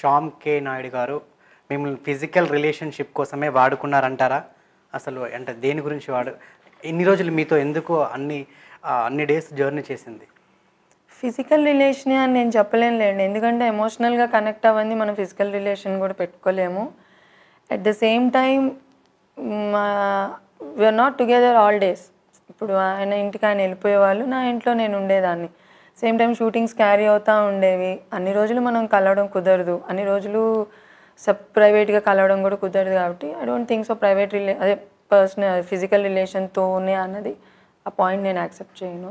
శ్యామ్ కే నాయుడు గారు మిమ్మల్ని physical relationship కోసమే వాడుకున్నారంటారా? అసలు అంటే దేని గురించి వాడు ఎన్ని రోజులు మీతో ఎందుకు అన్ని అన్ని డేస్ జర్నీ చేసింది? ఫిజికల్ రిలేషన్ అని నేను చెప్పలేనులేండి ఎందుకంటే ఎమోషనల్గా కనెక్ట్ అవ్వండి మనం ఫిజికల్ రిలేషన్ కూడా పెట్టుకోలేము. At the same time we are not together all days ఇప్పుడు ఆయన ఇంటికి ఆయన వెళ్ళిపోయేవాళ్ళు నా ఇంట్లో నేను ఉండేదాన్ని. సేమ్ టైం షూటింగ్స్ క్యారీ అవుతూ ఉండేవి. అన్ని రోజులు మనం కలవడం కుదరదు. అన్ని రోజులు సబ్ ప్రైవేట్గా కలవడం కూడా కుదరదు కాబట్టి I don't think so private relay అదే పర్సనల్ ఫిజికల్ రిలేషన్తోనే అన్నది ఆ పాయింట్ నేను యాక్సెప్ట్ చేయను.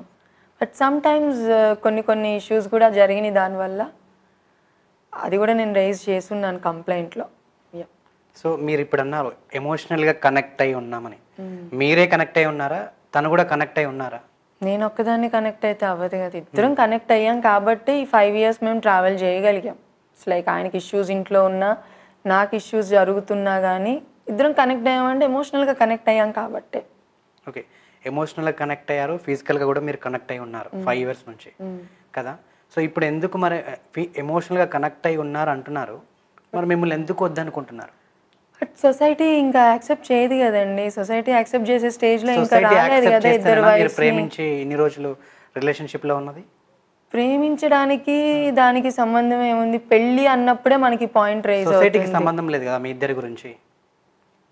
బట్ సమ్ టైమ్స్ కొన్ని కొన్ని ఇష్యూస్ కూడా జరిగినాయి దానివల్ల. అది కూడా నేను రైజ్ చేస్తున్నాను కంప్లైంట్లో. సో మీరు ఇప్పుడు అన్నారు ఎమోషనల్గా కనెక్ట్ అయి ఉన్నామని. మీరే కనెక్ట్ అయి ఉన్నారా? తను కూడా కనెక్ట్ అయి ఉన్నారా? నేను ఒక్కదాన్ని కనెక్ట్ అయితే అవ్వదు కదా. ఇద్దరం కనెక్ట్ అయ్యాం కాబట్టి ఈ ఫైవ్ ఇయర్స్ మేము ట్రావెల్ చేయగలిగాం. లైక్ ఆయనకి ఇష్యూస్ ఇంట్లో ఉన్నా నాకు ఇష్యూస్ జరుగుతున్నా కానీ ఇద్దరం కనెక్ట్ అయ్యామంటే ఎమోషనల్గా కనెక్ట్ అయ్యాం కాబట్టే. ఓకే ఎమోషనల్గా కనెక్ట్ అయ్యారు ఫిజికల్గా కూడా మీరు కనెక్ట్ అయి ఉన్నారు ఫైవ్ ఇయర్స్ నుంచి. కదా? సో ఇప్పుడు ఎందుకు మరి ఎమోషనల్గా కనెక్ట్ అయి ఉన్నారు అంటున్నారు. మరి మిమ్మల్ని ఎందుకు వద్దనుకుంటున్నారు? బట్ సొసైటీ ఇంకా యాక్సెప్ట్ చేయదు కదండి. సొసైటీ యాక్సెప్ట్ చేసే స్టేజ్లో ఇంకా సొసైటీ రాలేదు కదా ఇద్దరు ప్రేమించి ఇన్ని రోజులు రిలేషన్షిప్లో ఉన్నది? ప్రేమించడానికి దానికి సంబంధం ఏముంది? పెళ్ళి అన్నప్పుడే మనకి పాయింట్ రైజ్ సొసైటీకి సంబంధం లేదు కదా మీ ఇద్దరి గురించి?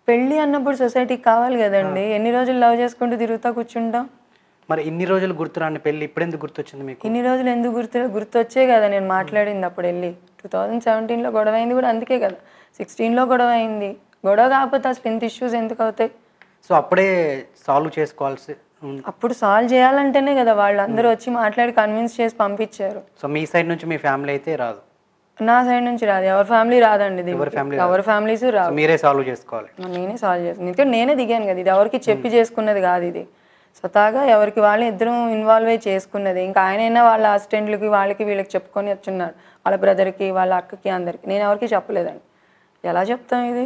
పెళ్ళి అన్నప్పుడు సొసైటీకి కావాలి కదండి. ఎన్ని రోజులు లవ్ చేసుకుంటూ తిరుగుతా కూర్చుంటాం? మరి ఇన్ని రోజులు గుర్తురాని పెళ్ళి ఇప్పుడెందుకు గుర్తొచ్చింది మీకు? ఇన్ని రోజులు ఎందుకు గుర్తు గుర్తొచ్చే కదా నేను మాట్లాడింది అప్పుడు వెళ్ళి. టూ థౌజండ్ సెవెంటీన్లో గొడవ అయింది కూడా అందుకే కదా. సిక్స్టీన్లో గొడవ అయింది. గొడవ కాకపోతే అసలు ఇంత ఇష్యూస్ ఎందుకు అవుతాయి? సో అప్పుడే సాల్వ్ చేసుకోవాల్సి అప్పుడు సాల్వ్ చేయాలంటేనే కదా వాళ్ళు అందరూ వచ్చి మాట్లాడి కన్విన్స్ చేసి పంపించారు. సో మీ సైడ్ నుంచి మీ ఫ్యామిలీ అయితే రాదు. నా సైడ్ నుంచి రాదు. ఎవరి ఫ్యామిలీ రాదండి. ఎవరి ఫ్యామిలీస్ రావు. మీరే సాల్వ్ చేసుకోవాలి. నేనే సాల్వ్ చేస్తాను ఎందుకంటే నేనే దిగాను కదా. ఇది ఎవరికి చెప్పి చేసుకున్నది కాదు ఇది. స్వతహాగా ఎవరికి వాళ్ళు ఇద్దరు ఇన్వాల్వ్ అయ్యి చేసుకున్నది. ఇంకా ఆయనైనా వాళ్ళ అసిస్టెంట్లకి వాళ్ళకి వీళ్ళకి చెప్పుకొని వచ్చున్నారు. వాళ్ళ బ్రదర్కి వాళ్ళ అక్కకి అందరికి. నేను ఎవరికి చెప్పలేదండి. ఎలా చెప్తాం ఇది?